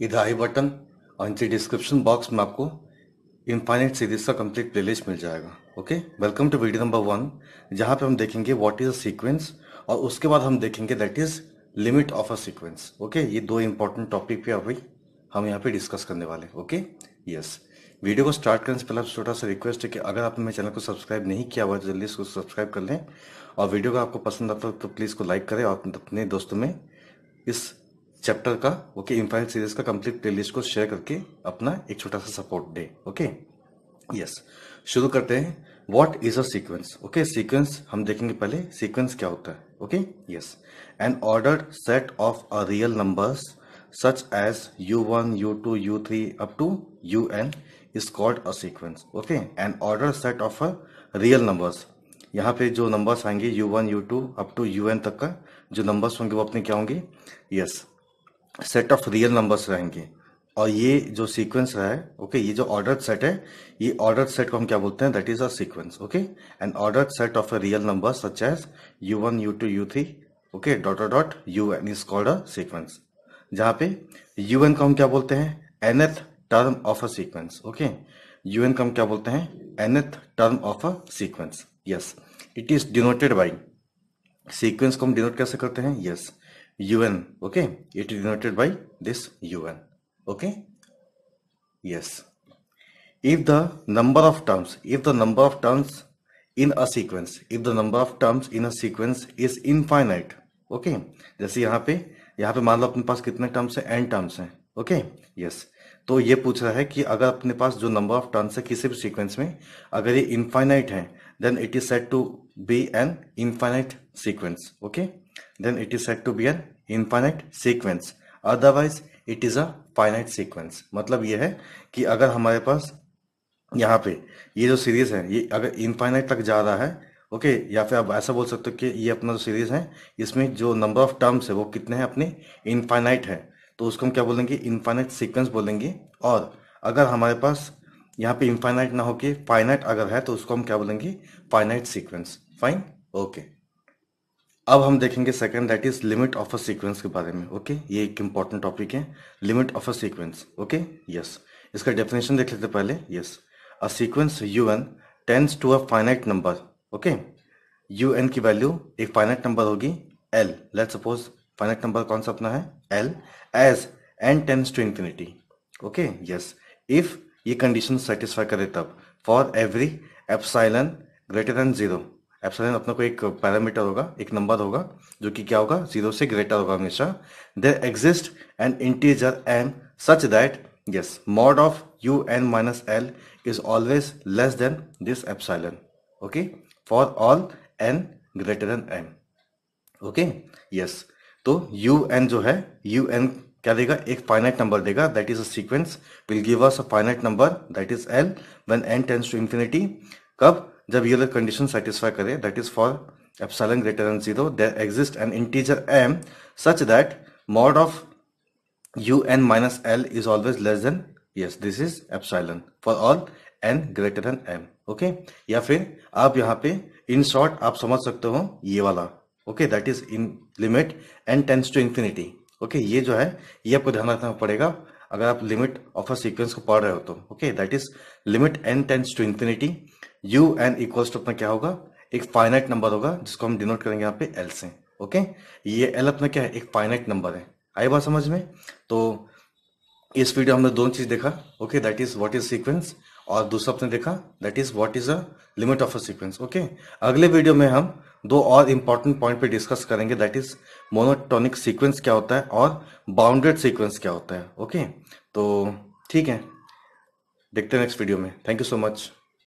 इधर आई बटन और नीचे डिस्क्रिप्शन बॉक्स में आपको इनफाइनाइट सीरीज़ का कंप्लीट प्लेलिस्ट मिल जाएगा okay welcome to video number one जहाँ पे हम देखेंगे व्हाट इज़ अ सीक्वेंस और उसके बाद हम देखेंगे that is limit of a sequence okay ये दो इंपॉर्टेंट टॉपिक पे अभी हम यहाँ पे डिस्कस करने वाले ओके यस वीडियो को स्टार्ट करने से पहले आप छोटा सा रिक्वेस्ट है कि अगर आपने मेरे चैनल को सब्सक्राइब नहीं किया हुआ तो जल्दी इसको सब्सक्राइब कर लें। और वीडियो का आपको पसंद आता है तो प्लीज़ को लाइक करें और अपने दोस्तों में इस चैप्टर का ओके इनफाइनल सीरीज़ का कंप्लीट प्लेलिस्ट को शेयर करके अपना एक छोटा सा सपोर्ट दे ओके यस शुरू करते हैं what is a sequence okay sequence हम देखेंगे पहले सीक्वेंस क्या होता है okay yes an order set of a real numbers such as u1 u2 u3 up to un is called a sequence, okay? An order set of a real numbers. यहाँ पे जो numbers आएँगे u1 u2 up to you N तक का, जो numbers होंगे वो अपने क्या होंगे? Yes set of real numbers रहेंगे। और ये जो सीक्वेंस है ओके ये जो ऑर्डर सेट है, ये ऑर्डर सेट को हम क्या बोलते हैं? That is a sequence okay an order set of a real number such as u one u two u three okay dot dot u n is called a sequence जहाँ पे u n को हम क्या बोलते हैं? Nth term of a sequence okay u n को हम क्या बोलते हैं? Nth term of a sequence yes it is denoted by sequence को हम डिनोट कैसे करते हैं? Yes un okay it is denoted by this un okay yes if the number of terms if the number of terms in a sequence if the number of terms in a sequence is infinite okay जैसे यहाँ पे यहाँ पे मान लो अपने पास कितने terms हैं n terms हैं ओके यस तो ये पूछ रहा है कि अगर अपने पास जो नंबर ऑफ़ टर्म्स है किसी भी सीक्वेंस में अगर ये इनफाइनाइट है then it is set to be an infinite sequence okay then it is said to be an infinite sequence. Otherwise, it is a finite sequence. मतलब ये है कि अगर हमारे पास यहाँ पे ये जो सीरीज़ है, ये अगर इनफाइनाइट तक जा रहा है ओके या फिर आप ऐसा बोल सकते हो कि ये अपना जो सीरीज़ है, इसमें जो नंबर ऑफ़ टर्म्स है, वो कितने हैं अपने इनफाइनाइट है। तो उसको हम क्या बोलेंगे? इनफाइनाइट सीक्वेंस बोलेंगे। और अगर हमारे पास यहाँ पे इनफाइनाइट ना होके फाइनाइट अगर है तो उसको हम क्या बोलेंगे? फाइनाइट सीक्वेंस फाइन ओके अब हम देखेंगे second that is limit of a sequence के बारे में ओके okay? ये एक इंपॉर्टेंट टॉपिक है limit of a sequence okay yes इसका डेफिनेशन देख लेते पहले yes a sequence u n tends to a finite number okay u n की वैल्यू एक फाइनाइट नंबर होगी L let suppose finite number कौन सा अपना है? L as n tends to infinity okay yes if ये कंडीशन सेटिस्फाई करे तब for every epsilon greater than zero epsilon अपना कोई एक पैरामीटर होगा, एक नंबर होगा, जो कि क्या होगा? ज़ीरो से ग्रेटर होगा हमेशा। There exist an integer n such that yes mod of u n minus L is always less than this epsilon okay for all n greater than n okay yes तो u n जो है u n क्या देगा? एक finite number देगा that is a sequence will give us a finite number that is L when n tends to infinity कब? जब ये कंडीशन सेटिस्फाई करे that is for epsilon greater than zero there exist an integer m such that mod of u n minus L is always less than yes this is epsilon for all n greater than m okay या फिर आप यहाँ पे in short आप समझ सकते हो ये वाला okay that is in limit n tends to infinity okay ये जो है, ये आपको ध्यान रखना पड़ेगा। अगर आप लिमिट ऑफ़ अ सीक्वेंस को पढ़ रहे हो तो okay that is limit n tends to infinity u n equals to अपना क्या होगा? एक फाइनाइट नंबर होगा, जिसको हम डिनोट करेंगे यहाँ पे एल से ओके ये एल अपना क्या है? एक फाइनाइट नंबर है। आई बात समझ में? तो इस वीडियो हमने दोनों चीज़ देखा okay that is what is sequence और दूसरा अपने देखा that is what is a limit of a sequence okay अगले वीडियो में हम दो और इंपॉर्टेंट पॉइंट पे डिस्कस करेंगे दैट इज़ मोनोटोनिक सीक्वेंस क्या होता है और बाउंडेड सीक्वेंस क्या होता है ओके okay? तो ठीक है, देखते हैं नेक्स्ट वीडियो में थैंक यू सो मच